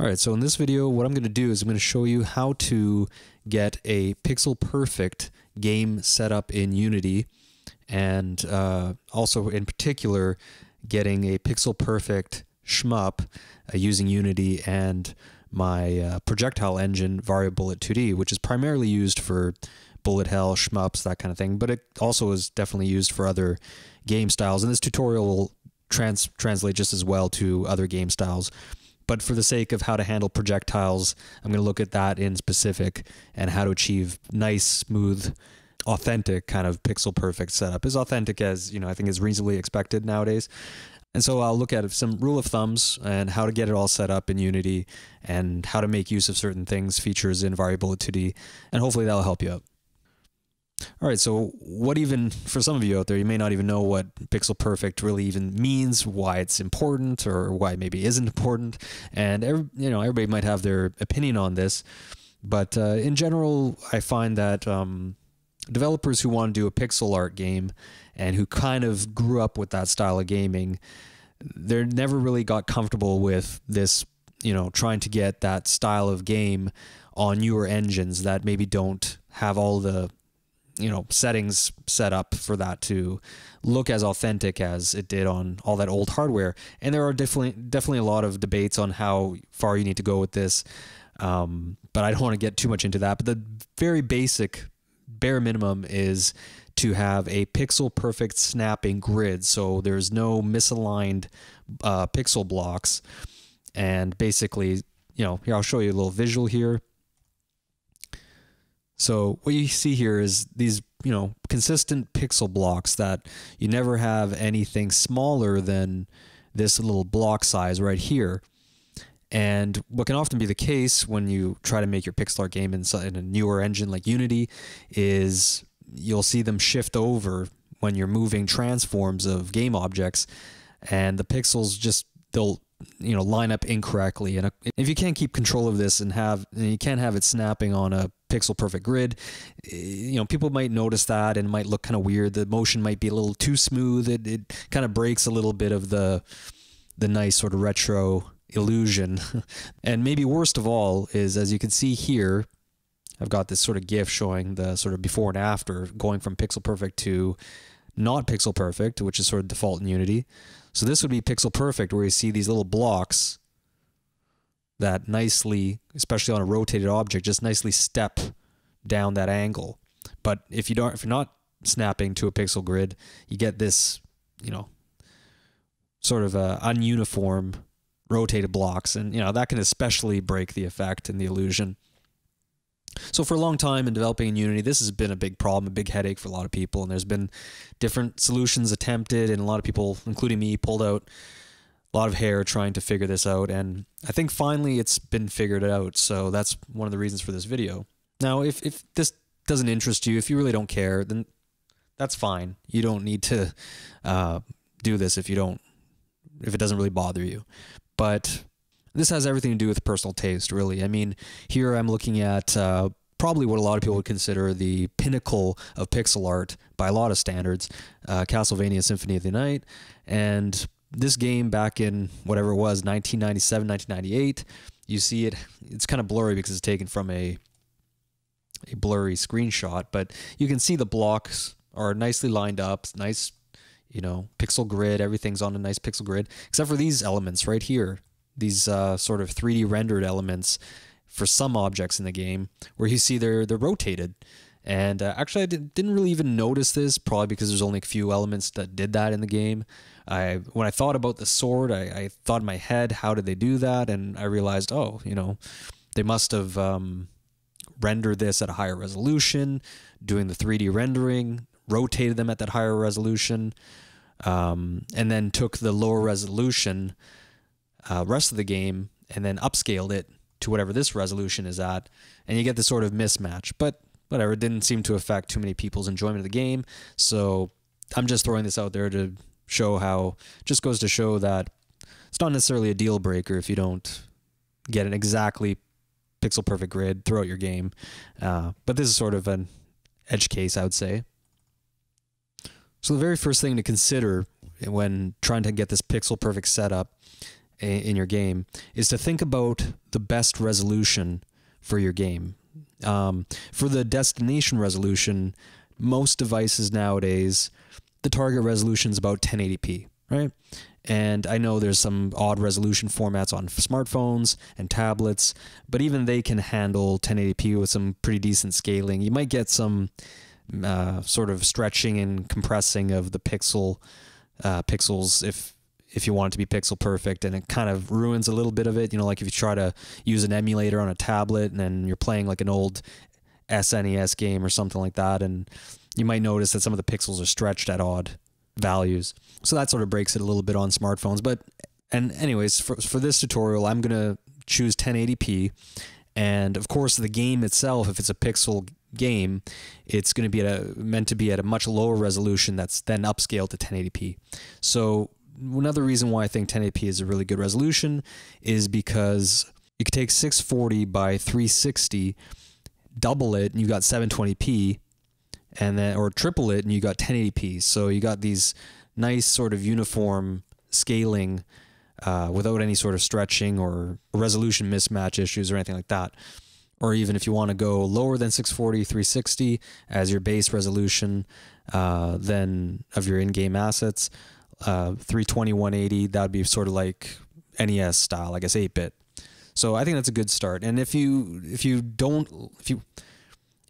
All right, so in this video, what I'm going to do is I'm going to show you how to get a pixel perfect game set up in Unity and uh, also in particular getting a pixel perfect shmup uh, using Unity and my uh, projectile engine Varia Bullet 2D, which is primarily used for bullet hell, shmups, that kind of thing, but it also is definitely used for other game styles. And this tutorial will trans translate just as well to other game styles. But for the sake of how to handle projectiles, I'm going to look at that in specific and how to achieve nice, smooth, authentic kind of pixel perfect setup. As authentic as, you know, I think is reasonably expected nowadays. And so I'll look at some rule of thumbs and how to get it all set up in Unity and how to make use of certain things, features in Varia Bullet 2D, and hopefully that'll help you out. All right, so what even, for some of you out there, you may not even know what pixel perfect really even means, why it's important, or why it maybe isn't important. And, every, you know, everybody might have their opinion on this. But uh, in general, I find that um, developers who want to do a pixel art game and who kind of grew up with that style of gaming, they never really got comfortable with this, you know, trying to get that style of game on newer engines that maybe don't have all the you know settings set up for that to look as authentic as it did on all that old hardware. And there are definitely definitely a lot of debates on how far you need to go with this. Um, but i don't want to get too much into that. But the very basic bare minimum is to have a pixel perfect snapping grid. So there's no misaligned uh, pixel blocks. And basically you know here i'll show you a little visual here so what you see here is these, you know, consistent pixel blocks that you never have anything smaller than this little block size right here. And what can often be the case when you try to make your pixel art game in, in a newer engine like Unity is you'll see them shift over when you're moving transforms of game objects and the pixels just they'll you know line up incorrectly and if you can't keep control of this and have and you can't have it snapping on a pixel perfect grid. Eh, you know people might notice that and it might look kind of weird. The motion might be a little too smooth. It, it kind of breaks a little bit of the the nice sort of retro illusion. And maybe worst of all is as you can see here I've got this sort of gif showing the sort of before and after going from pixel perfect to not pixel perfect which is sort of default in Unity. So this would be pixel perfect where you see these little blocks that nicely, especially on a rotated object, just nicely step down that angle. But if you don't, if you're not snapping to a pixel grid, you get this, you know, sort of uh, ununiform rotated blocks, and you know that can especially break the effect and the illusion. So for a long time in developing in Unity, this has been a big problem, a big headache for a lot of people, and there's been different solutions attempted, and a lot of people, including me, pulled out a lot of hair trying to figure this out, and I think finally it's been figured out. So that's one of the reasons for this video. Now, if if this doesn't interest you, if you really don't care, then that's fine. You don't need to uh, do this if you don't, if it doesn't really bother you. But this has everything to do with personal taste, really. I mean, here I'm looking at uh, probably what a lot of people would consider the pinnacle of pixel art by a lot of standards, uh, Castlevania Symphony of the Night, and this game back in whatever it was, 1997, 1998. You see it; it's kind of blurry because it's taken from a a blurry screenshot, but you can see the blocks are nicely lined up, nice, you know, pixel grid. Everything's on a nice pixel grid, except for these elements right here these uh, sort of 3D rendered elements for some objects in the game where you see they're they're rotated. And uh, actually, I did, didn't really even notice this, probably because there's only a few elements that did that in the game. I when I thought about the sword, I, I thought in my head, how did they do that? And I realized, oh, you know, they must have um, rendered this at a higher resolution, doing the 3D rendering, rotated them at that higher resolution, um, and then took the lower resolution uh, rest of the game and then upscaled it to whatever this resolution is at, and you get this sort of mismatch. But whatever, it didn't seem to affect too many people's enjoyment of the game. So I'm just throwing this out there to show how, just goes to show that it's not necessarily a deal breaker if you don't get an exactly pixel perfect grid throughout your game. Uh, but this is sort of an edge case, I would say. So the very first thing to consider when trying to get this pixel perfect setup in your game is to think about the best resolution for your game. Um, for the destination resolution, most devices nowadays, the target resolution is about 1080p, right? And I know there's some odd resolution formats on smartphones and tablets, but even they can handle 1080p with some pretty decent scaling. You might get some uh, sort of stretching and compressing of the pixel uh, pixels if if you want it to be pixel perfect and it kind of ruins a little bit of it you know like if you try to use an emulator on a tablet and then you're playing like an old SNES game or something like that and you might notice that some of the pixels are stretched at odd values. So that sort of breaks it a little bit on smartphones. But and anyways for, for this tutorial I'm gonna choose 1080p and of course the game itself if it's a pixel game it's going to be at a, meant to be at a much lower resolution that's then upscaled to 1080p so another reason why I think 1080p is a really good resolution is because you could take 640 by 360, double it, and you've got 720p, and then or triple it, and you got 1080p. So you got these nice sort of uniform scaling uh, without any sort of stretching or resolution mismatch issues or anything like that. Or even if you want to go lower than 640, 360 as your base resolution, uh, then of your in-game assets, uh, 320 180 that would be sort of like NES style I guess 8 bit so I think that's a good start and if you if you don't if you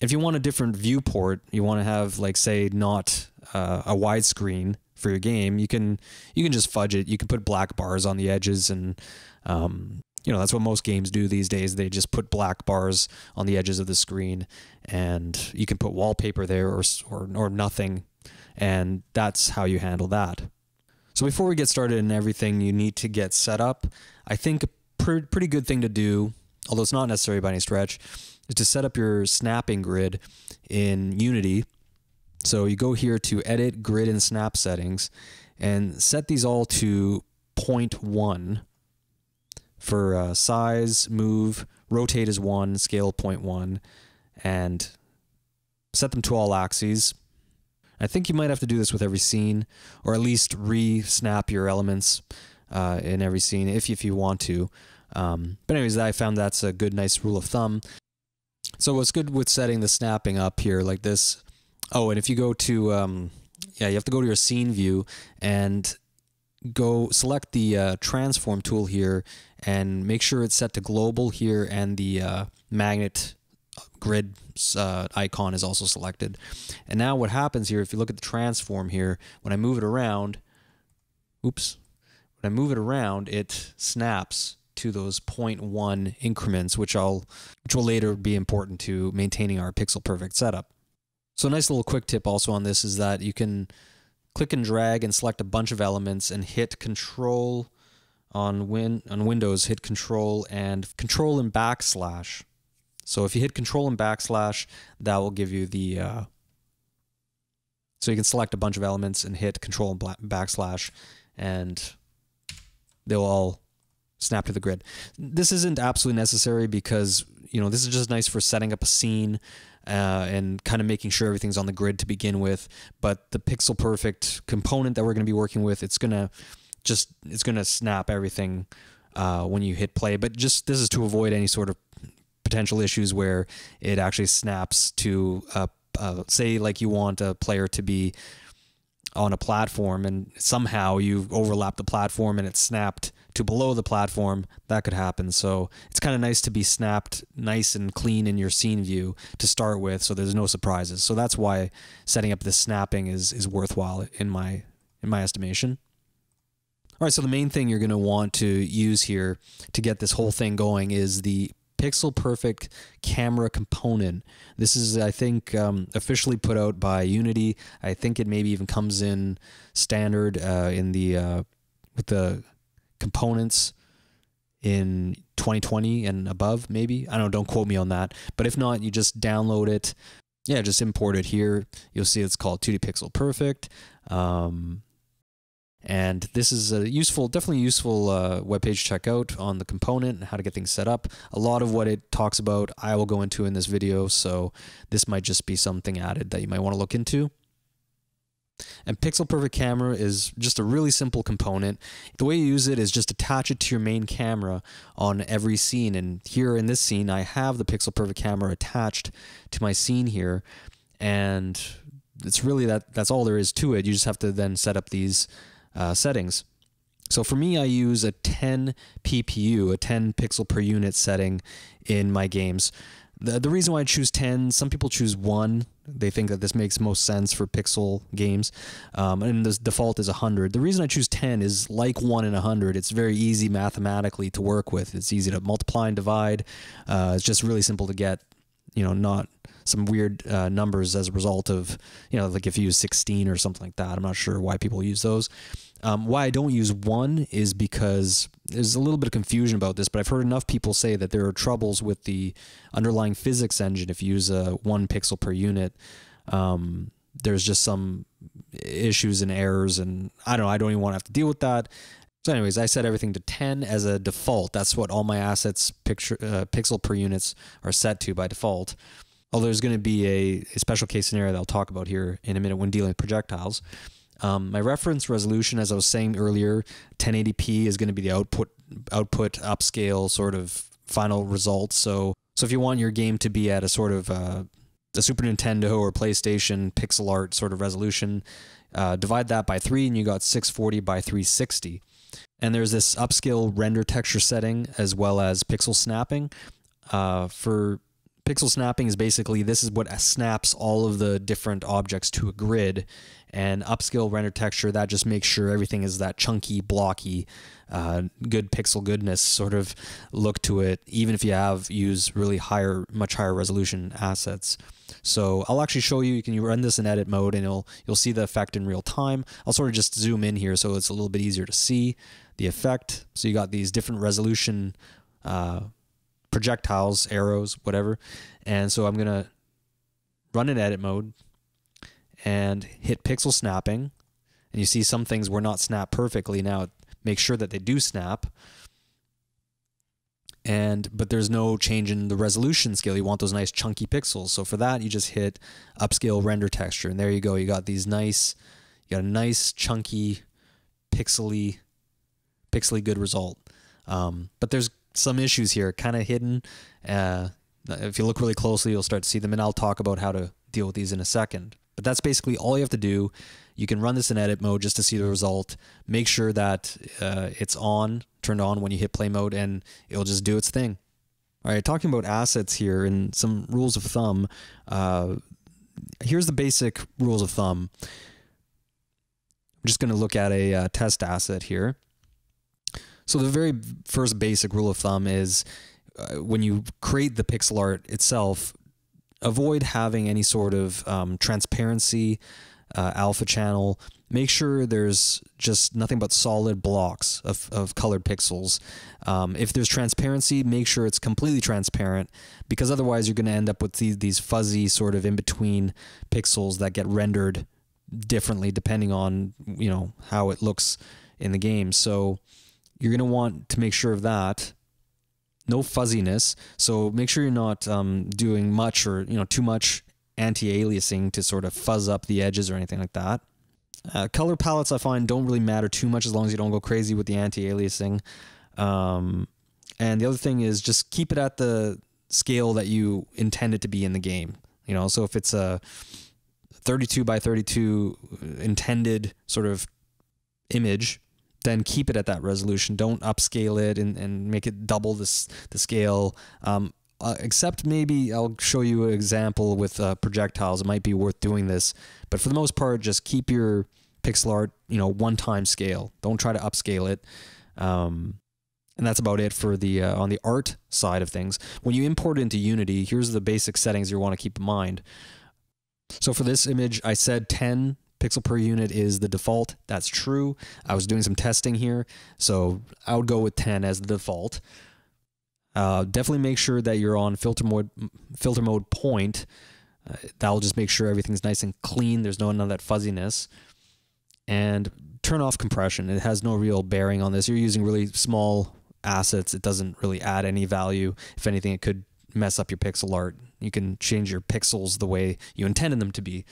if you want a different viewport you want to have like say not uh, a widescreen for your game you can you can just fudge it. You can put black bars on the edges and um, you know that's what most games do these days. They just put black bars on the edges of the screen and you can put wallpaper there or or, or nothing and that's how you handle that. So before we get started and everything you need to get set up, I think a pr pretty good thing to do, although it's not necessary by any stretch, is to set up your snapping grid in Unity. So you go here to Edit Grid and Snap Settings and set these all to 0.1 for uh, size, move, rotate is 1, scale 0.1, and set them to all axes. I think you might have to do this with every scene, or at least re-snap your elements uh, in every scene if if you want to. Um, but anyways, I found that's a good, nice rule of thumb. So what's good with setting the snapping up here like this? Oh, and if you go to um, yeah, you have to go to your scene view and go select the uh, transform tool here and make sure it's set to global here and the uh, magnet grid uh, icon is also selected. And now what happens here, if you look at the transform here, when I move it around, oops, when I move it around, it snaps to those 0.1 increments, which I'll which will later be important to maintaining our pixel perfect setup. So a nice little quick tip also on this is that you can click and drag and select a bunch of elements and hit control on win on Windows, hit control and control and backslash so if you hit control and backslash, that will give you the, uh, so you can select a bunch of elements and hit control and backslash and they'll all snap to the grid. This isn't absolutely necessary because, you know, this is just nice for setting up a scene uh, and kind of making sure everything's on the grid to begin with. But the pixel perfect component that we're going to be working with, it's going to just, it's going to snap everything uh, when you hit play. But just, this is to avoid any sort of potential issues where it actually snaps to uh, say like you want a player to be on a platform and somehow you overlap the platform and it's snapped to below the platform that could happen so it's kind of nice to be snapped nice and clean in your scene view to start with so there's no surprises so that's why setting up this snapping is is worthwhile in my in my estimation all right so the main thing you're going to want to use here to get this whole thing going is the pixel perfect camera component. This is, I think, um, officially put out by Unity. I think it maybe even comes in standard uh, in the uh, with the components in 2020 and above, maybe. I don't know. Don't quote me on that. But if not, you just download it. Yeah, just import it here. You'll see it's called 2D Pixel Perfect. Um, and this is a useful, definitely useful uh, web page to check out on the component and how to get things set up. A lot of what it talks about I will go into in this video, so this might just be something added that you might want to look into. And Pixel Perfect Camera is just a really simple component. The way you use it is just attach it to your main camera on every scene. And here in this scene, I have the Pixel Perfect Camera attached to my scene here. And it's really that that's all there is to it. You just have to then set up these uh, settings. So for me, I use a 10 PPU, a 10 pixel per unit setting in my games. The, the reason why I choose 10, some people choose 1. They think that this makes most sense for pixel games. Um, and the default is 100. The reason I choose 10 is like 1 in 100. It's very easy mathematically to work with. It's easy to multiply and divide. Uh, it's just really simple to get, you know, not some weird uh, numbers as a result of, you know, like if you use 16 or something like that. I'm not sure why people use those. Um, why I don't use one is because there's a little bit of confusion about this, but I've heard enough people say that there are troubles with the underlying physics engine if you use a one pixel per unit. Um, there's just some issues and errors, and I don't know. I don't even want to have to deal with that. So, anyways, I set everything to 10 as a default. That's what all my assets picture uh, pixel per units are set to by default. Although there's going to be a, a special case scenario that I'll talk about here in a minute when dealing with projectiles. Um, my reference resolution, as I was saying earlier, 1080p is going to be the output output upscale sort of final result. So so if you want your game to be at a sort of uh, a Super Nintendo or PlayStation pixel art sort of resolution, uh, divide that by three, and you got 640 by 360. And there's this upscale render texture setting as well as pixel snapping. Uh, for pixel snapping is basically this is what snaps all of the different objects to a grid and upscale render texture that just makes sure everything is that chunky blocky uh, good pixel goodness sort of look to it even if you have use really higher much higher resolution assets so I'll actually show you you can you run this in edit mode and you'll you'll see the effect in real time I'll sort of just zoom in here so it's a little bit easier to see the effect so you got these different resolution uh, projectiles, arrows, whatever. And so I'm going to run in edit mode and hit pixel snapping. And you see some things were not snapped perfectly. Now make sure that they do snap. And but there's no change in the resolution scale. You want those nice chunky pixels. So for that you just hit upscale render texture. And there you go. You got these nice you got a nice chunky pixely pixely good result. Um, but there's some issues here, kind of hidden. Uh, if you look really closely, you'll start to see them, and I'll talk about how to deal with these in a second. But that's basically all you have to do. You can run this in edit mode just to see the result. Make sure that uh, it's on, turned on when you hit play mode, and it'll just do its thing. All right, talking about assets here and some rules of thumb. Uh, here's the basic rules of thumb. I'm just going to look at a uh, test asset here. So the very first basic rule of thumb is uh, when you create the pixel art itself, avoid having any sort of um, transparency, uh, alpha channel. Make sure there's just nothing but solid blocks of, of colored pixels. Um, if there's transparency, make sure it's completely transparent because otherwise you're going to end up with these, these fuzzy sort of in-between pixels that get rendered differently depending on you know how it looks in the game. So you're going to want to make sure of that. No fuzziness. So make sure you're not um, doing much or you know too much anti-aliasing to sort of fuzz up the edges or anything like that. Uh, color palettes I find don't really matter too much as long as you don't go crazy with the anti-aliasing. Um, and the other thing is just keep it at the scale that you intend it to be in the game. You know, so if it's a 32 by 32 intended sort of image, then keep it at that resolution. Don't upscale it and, and make it double this the scale. Um, uh, except maybe I'll show you an example with uh, projectiles. It might be worth doing this, but for the most part, just keep your pixel art, you know, one time scale. Don't try to upscale it. Um, and that's about it for the uh, on the art side of things. When you import into Unity, here's the basic settings you want to keep in mind. So for this image, I said 10 pixel per unit is the default. That's true. I was doing some testing here, so I would go with 10 as the default. Uh, definitely make sure that you're on filter mode, filter mode point. Uh, that'll just make sure everything's nice and clean. There's no none of that fuzziness. And turn off compression. It has no real bearing on this. You're using really small assets. It doesn't really add any value. If anything, it could mess up your pixel art. You can change your pixels the way you intended them to be.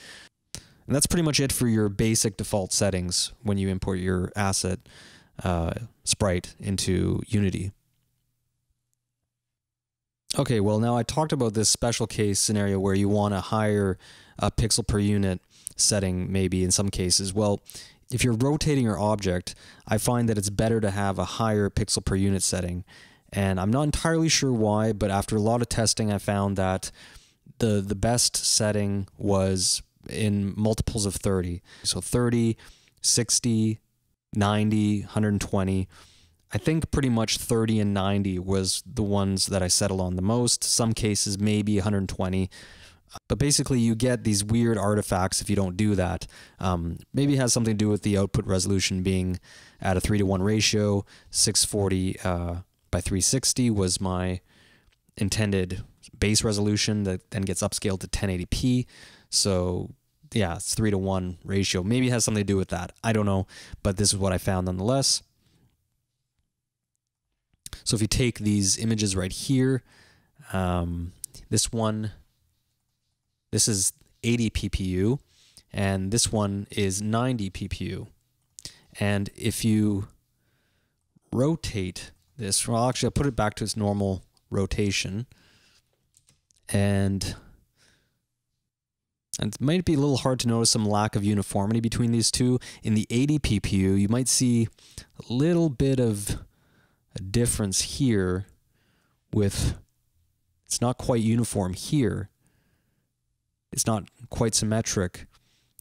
And that's pretty much it for your basic default settings when you import your asset uh, sprite into Unity. Okay, well, now I talked about this special case scenario where you want a higher pixel per unit setting, maybe in some cases. Well, if you're rotating your object, I find that it's better to have a higher pixel per unit setting. And I'm not entirely sure why, but after a lot of testing, I found that the the best setting was in multiples of 30. So 30, 60, 90, 120. I think pretty much 30 and 90 was the ones that I settled on the most. Some cases maybe 120. But basically, you get these weird artifacts if you don't do that. Um, maybe it has something to do with the output resolution being at a 3 to 1 ratio. 640 uh, by 360 was my intended base resolution that then gets upscaled to 1080p. So, yeah, it's 3 to 1 ratio. Maybe it has something to do with that. I don't know, but this is what I found nonetheless. So if you take these images right here, um, this one, this is 80 PPU, and this one is 90 PPU. And if you rotate this, well, actually, I'll put it back to its normal rotation. And, and it might be a little hard to notice some lack of uniformity between these two. In the 80 PPU, you might see a little bit of a difference here with it's not quite uniform here. It's not quite symmetric.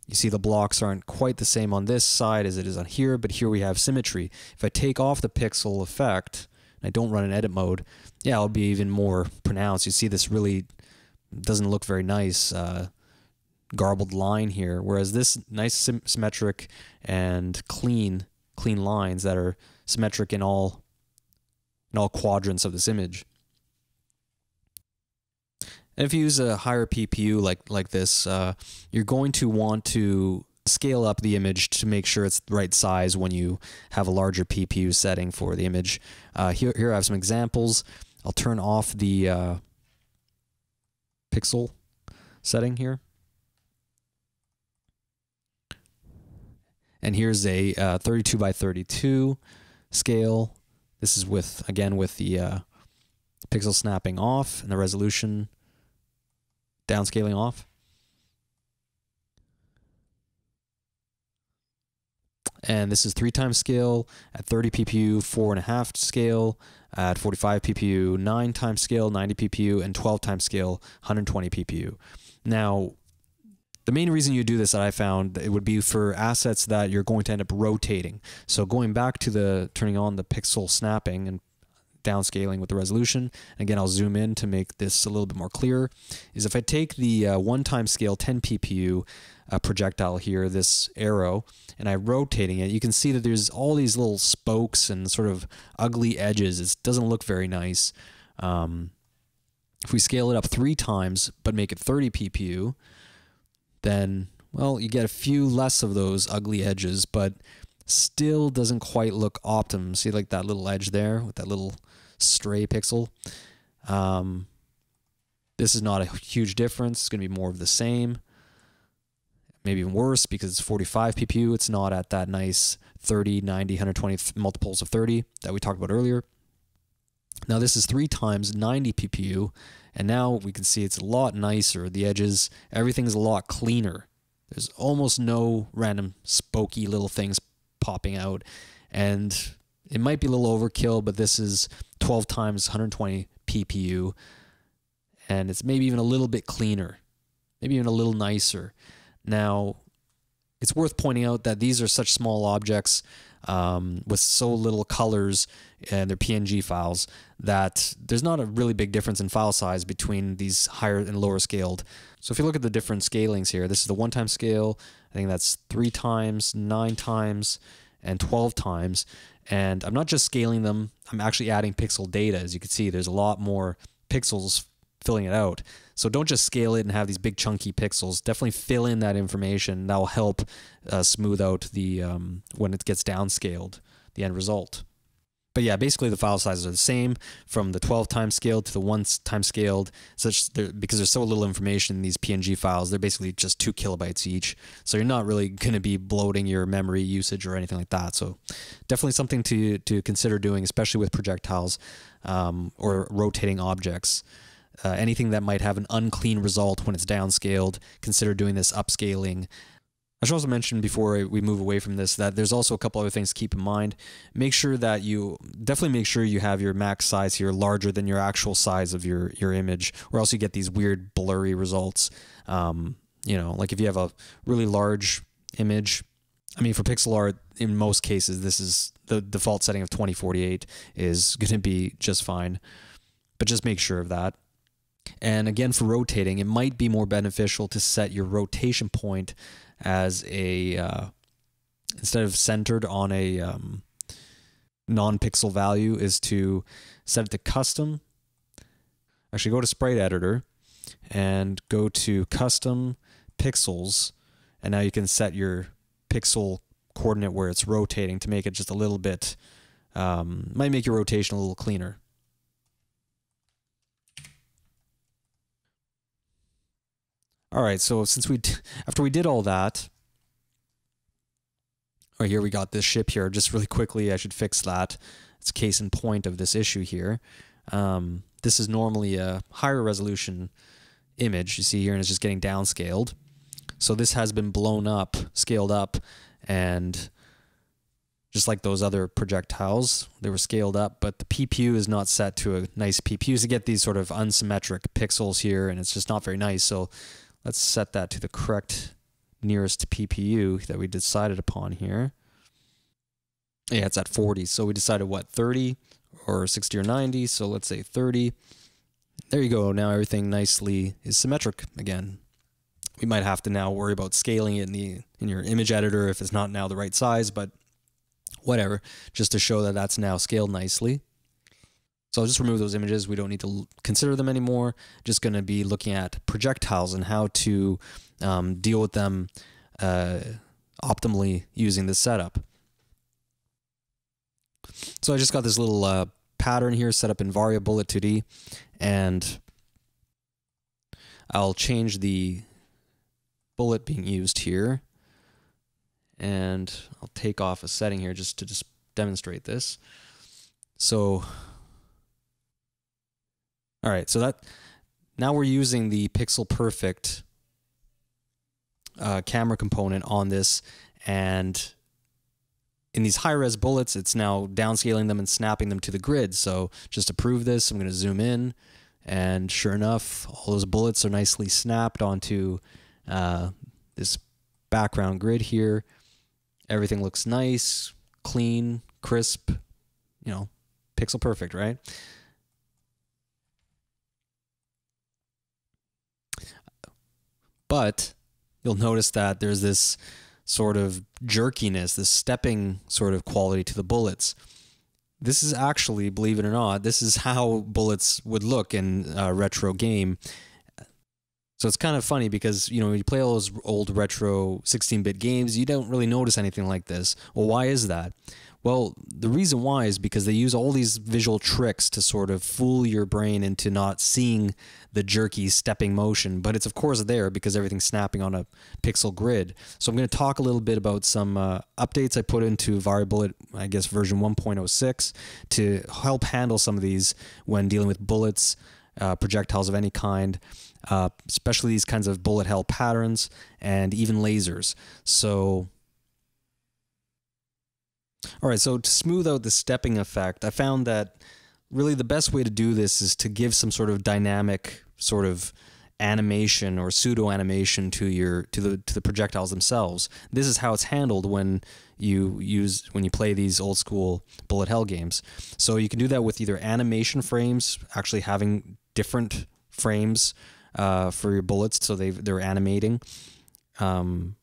You see the blocks aren't quite the same on this side as it is on here, but here we have symmetry. If I take off the pixel effect, and I don't run an edit mode, yeah, it'll be even more pronounced. You see this really doesn't look very nice, uh, garbled line here, whereas this nice symmetric and clean, clean lines that are symmetric in all in all quadrants of this image. And if you use a higher PPU like like this, uh, you're going to want to scale up the image to make sure it's the right size when you have a larger PPU setting for the image. Uh, here, here I have some examples. I'll turn off the uh, pixel setting here. And here's a uh, 32 by 32 scale this is with, again, with the uh, pixel snapping off and the resolution downscaling off. And this is three times scale at 30 PPU, four and a half scale at 45 PPU, nine times scale, 90 PPU, and 12 times scale, 120 PPU. Now, the main reason you do this that I found it would be for assets that you're going to end up rotating. So going back to the turning on the pixel snapping and downscaling with the resolution. Again, I'll zoom in to make this a little bit more clear. Is if I take the uh, one-time scale 10 PPU uh, projectile here, this arrow, and I'm rotating it, you can see that there's all these little spokes and sort of ugly edges. It doesn't look very nice. Um, if we scale it up three times but make it 30 PPU, then, well, you get a few less of those ugly edges, but still doesn't quite look optimum. See like that little edge there with that little stray pixel? Um, this is not a huge difference. It's going to be more of the same. Maybe even worse because it's 45 PPU. It's not at that nice 30, 90, 120 multiples of 30 that we talked about earlier. Now this is three times 90 PPU, and now we can see it's a lot nicer. The edges, everything's a lot cleaner. There's almost no random spokey little things popping out. And it might be a little overkill, but this is 12 times 120 PPU. And it's maybe even a little bit cleaner, maybe even a little nicer. Now, it's worth pointing out that these are such small objects um, with so little colors and their PNG files that there's not a really big difference in file size between these higher and lower scaled. So if you look at the different scalings here, this is the one time scale. I think that's three times, nine times, and 12 times. And I'm not just scaling them, I'm actually adding pixel data. As you can see, there's a lot more pixels filling it out. So don't just scale it and have these big chunky pixels. Definitely fill in that information. That will help uh, smooth out the um, when it gets downscaled, the end result. but yeah, basically the file sizes are the same from the 12 times scaled to the one time scaled. Such because there's so little information in these PNG files, they're basically just two kilobytes each. So you're not really going to be bloating your memory usage or anything like that. So definitely something to to consider doing, especially with projectiles um, or rotating objects. Uh, anything that might have an unclean result when it's downscaled, consider doing this upscaling I should also mention before we move away from this that there's also a couple other things to keep in mind. Make sure that you definitely make sure you have your max size here larger than your actual size of your your image, or else you get these weird blurry results. Um, you know, like if you have a really large image, I mean, for pixel art, in most cases, this is the default setting of 2048 is going to be just fine. But just make sure of that. And again, for rotating, it might be more beneficial to set your rotation point as a uh, instead of centered on a um, non-pixel value is to set it to custom. Actually, go to Sprite Editor and go to Custom Pixels, and now you can set your pixel coordinate where it's rotating to make it just a little bit. Um, might make your rotation a little cleaner. All right, so since we, after we did all that, right here we got this ship here. Just really quickly, I should fix that. It's case in point of this issue here. Um, this is normally a higher resolution image you see here, and it's just getting downscaled. So this has been blown up, scaled up, and just like those other projectiles, they were scaled up, but the PPU is not set to a nice PPU. to get these sort of unsymmetric pixels here, and it's just not very nice. So Let's set that to the correct nearest PPU that we decided upon here. Yeah, it's at 40. So we decided what, 30 or 60 or 90. So let's say 30. There you go. Now everything nicely is symmetric again. We might have to now worry about scaling it in the in your image editor if it's not now the right size, but whatever, just to show that that's now scaled nicely. So I'll just remove those images. We don't need to consider them anymore. Just going to be looking at projectiles and how to um, deal with them uh, optimally using this setup. So I just got this little uh, pattern here set up in Varia Bullet 2D and I'll change the bullet being used here and I'll take off a setting here just to just demonstrate this. So all right, so that now we're using the Pixel Perfect uh, camera component on this, and in these high res bullets, it's now downscaling them and snapping them to the grid. So just to prove this, I'm going to zoom in, and sure enough, all those bullets are nicely snapped onto uh, this background grid here. Everything looks nice, clean, crisp, you know, pixel perfect, right? But you'll notice that there's this sort of jerkiness, this stepping sort of quality to the bullets. This is actually, believe it or not, this is how bullets would look in a retro game. So it's kind of funny because, you know, when you play all those old retro 16 bit games, you don't really notice anything like this. Well, why is that? Well, the reason why is because they use all these visual tricks to sort of fool your brain into not seeing the jerky stepping motion, but it's of course there because everything's snapping on a pixel grid. So I'm going to talk a little bit about some uh, updates I put into Variabullet, I guess version 1.06, to help handle some of these when dealing with bullets, uh, projectiles of any kind, uh, especially these kinds of bullet hell patterns and even lasers. So all right, so to smooth out the stepping effect, I found that really the best way to do this is to give some sort of dynamic sort of animation or pseudo animation to your to the to the projectiles themselves. This is how it's handled when you use when you play these old school bullet hell games. So you can do that with either animation frames, actually having different frames uh, for your bullets, so they they're animating. Um,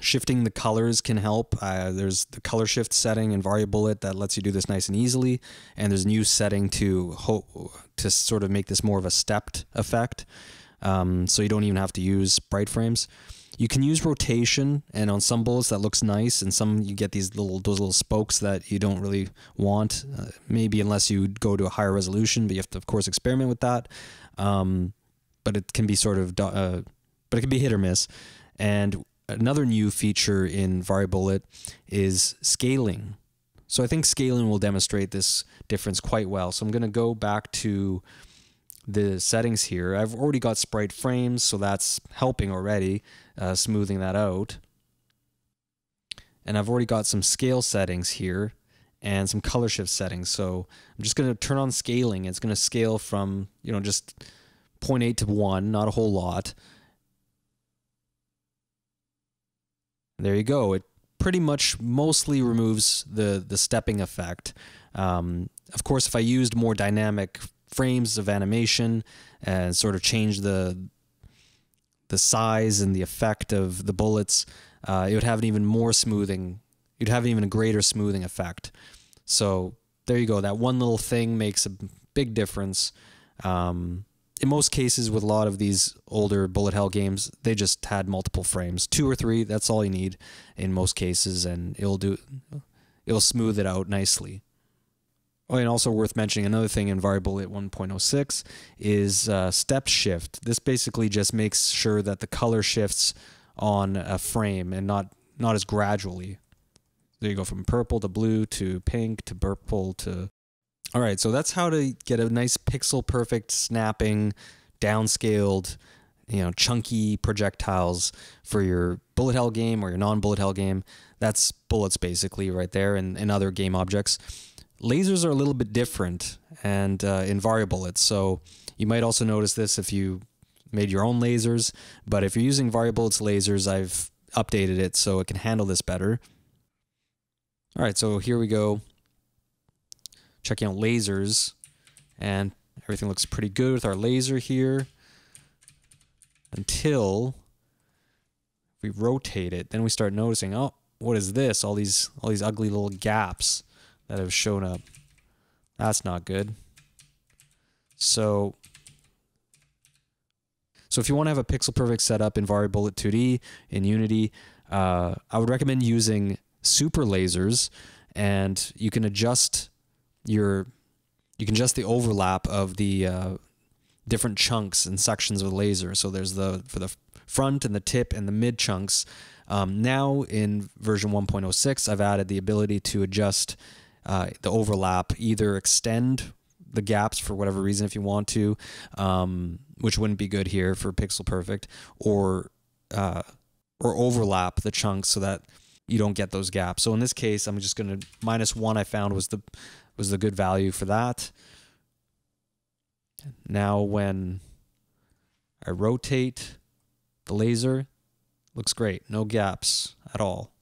Shifting the colors can help. Uh, there's the color shift setting in Variabullet that lets you do this nice and easily, and there's a new setting to to sort of make this more of a stepped effect, um, so you don't even have to use bright frames. you can use rotation, and on some bullets that looks nice, and some you get these little those little spokes that you don't really want. Uh, maybe unless you go to a higher resolution, but you have to of course experiment with that. Um, but it can be sort of, uh, but it can be hit or miss. And another new feature in Bullet is scaling. So I think scaling will demonstrate this difference quite well. So I'm going to go back to the settings here. I've already got sprite frames, so that's helping already, uh, smoothing that out. And I've already got some scale settings here and some color shift settings. So I'm just going to turn on scaling. It's going to scale from, you know, just 0.8 to 1, not a whole lot. There you go. It pretty much mostly removes the, the stepping effect. Um, of course, if I used more dynamic frames of animation and sort of change the the size and the effect of the bullets, uh, it would have an even more smoothing. You'd have an even greater smoothing effect. So there you go. That one little thing makes a big difference. Um, in most cases, with a lot of these older bullet hell games, they just had multiple frames, two or three. That's all you need in most cases, and it'll do. It'll smooth it out nicely. Oh, and also worth mentioning another thing in Vari-Bullet 1.06 is uh, step shift. This basically just makes sure that the color shifts on a frame and not not as gradually. There you go from purple to blue to pink to purple to. All right, so that's how to get a nice pixel perfect snapping, downscaled, you know, chunky projectiles for your bullet hell game or your non bullet hell game. That's bullets basically right there and, and other game objects lasers are a little bit different and uh, in Vari-Bullets. So you might also notice this if you made your own lasers. But if you're using Vari-Bullets lasers, I've updated it so it can handle this better. All right, so here we go. Checking out lasers, and everything looks pretty good with our laser here. Until we rotate it, then we start noticing, oh, what is this? All these all these ugly little gaps that have shown up. That's not good. So, so if you want to have a pixel perfect setup in Vari-Bullet 2D in Unity, uh, I would recommend using super lasers, and you can adjust your you can adjust the overlap of the uh, different chunks and sections of the laser. So there's the for the front and the tip and the mid chunks. Um, now in version 1.06, I've added the ability to adjust uh, the overlap, either extend the gaps for whatever reason if you want to, um, which wouldn't be good here for Pixel Perfect, or uh, or overlap the chunks so that you don't get those gaps. So in this case, I'm just going to minus one. I found was the was the good value for that. Now when I rotate the laser, looks great. No gaps at all.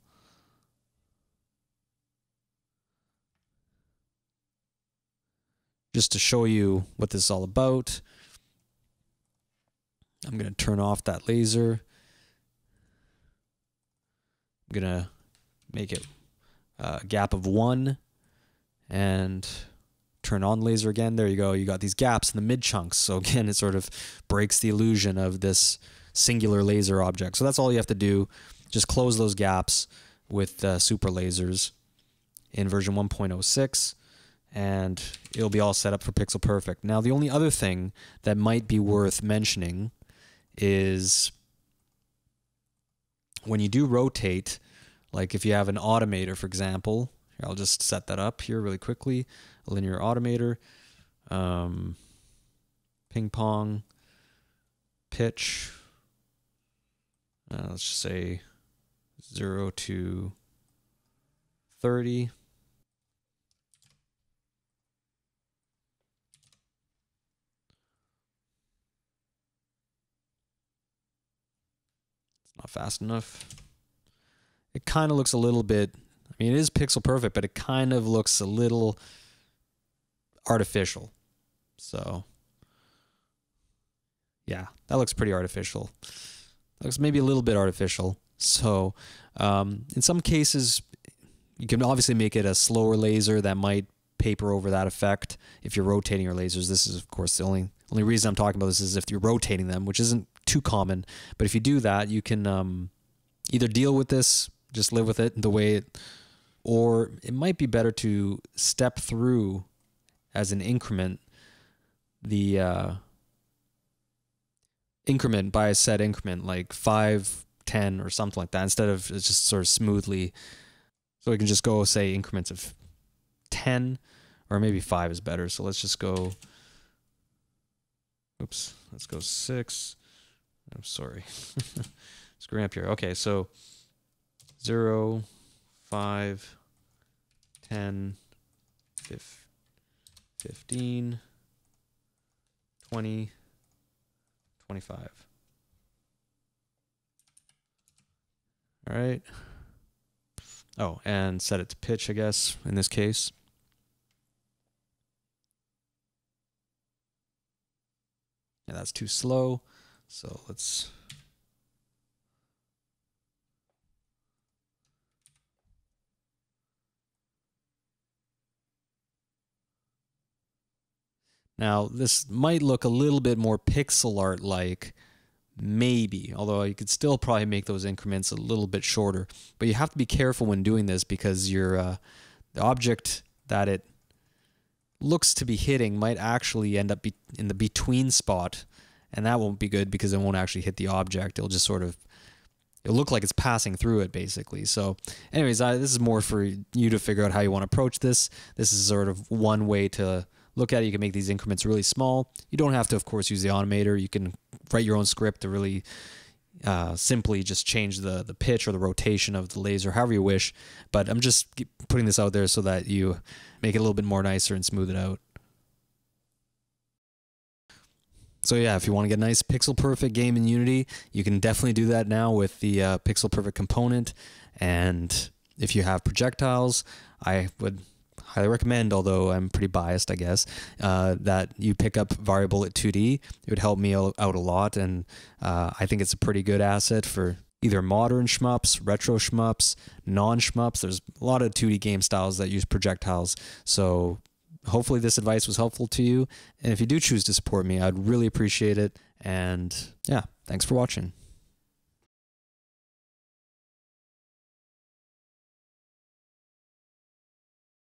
just to show you what this is all about. I'm going to turn off that laser. I'm going to make it a gap of one and turn on laser again. There you go. You got these gaps in the mid chunks. So again, it sort of breaks the illusion of this singular laser object. So that's all you have to do. Just close those gaps with uh, super lasers in version 1.06 and it'll be all set up for Pixel Perfect. Now, the only other thing that might be worth mentioning is when you do rotate, like if you have an automator, for example, I'll just set that up here really quickly, a linear automator, um, ping pong, pitch, uh, let's just say 0 to 30. It's Not fast enough. It kind of looks a little bit, I mean, it is pixel perfect, but it kind of looks a little artificial. So, yeah, that looks pretty artificial. Looks maybe a little bit artificial. So, um, in some cases, you can obviously make it a slower laser that might paper over that effect if you're rotating your lasers. This is, of course, the only only reason I'm talking about this is if you're rotating them, which isn't too common. But if you do that, you can um, either deal with this, just live with it the way it, or it might be better to step through as an increment the uh, increment by a set increment, like 5, 10, or something like that, instead of just sort of smoothly. So we can just go, say, increments of 10, or maybe 5 is better. So let's just go, oops, let's go 6. I'm sorry. Screwing up here. Okay, so 0, 5, 10, 15, 20, 25. All right. Oh, and set it to pitch, I guess, in this case. Yeah, that's too slow. So let's Now, this might look a little bit more pixel art like, maybe, although you could still probably make those increments a little bit shorter. But you have to be careful when doing this because your uh, the object that it looks to be hitting might actually end up be in the between spot, and that won't be good because it won't actually hit the object. It'll just sort of it'll look like it's passing through it basically. So, anyways, I, this is more for you to figure out how you want to approach this. This is sort of one way to look at it. You can make these increments really small. You don't have to, of course, use the Automator. You can write your own script to really uh, simply just change the the pitch or the rotation of the laser, however you wish. But I'm just putting this out there so that you make it a little bit more nicer and smooth it out. So yeah, if you want to get a nice pixel perfect game in Unity, you can definitely do that now with the uh, pixel perfect component. And if you have projectiles, I would highly recommend, although I'm pretty biased, I guess, uh, that you pick up Varia Bullet 2D. It would help me out a lot, and uh, I think it's a pretty good asset for either modern shmups, retro shmups, non shmups. There's a lot of 2D game styles that use projectiles, so hopefully this advice was helpful to you. And if you do choose to support me, I'd really appreciate it. And yeah, thanks for watching.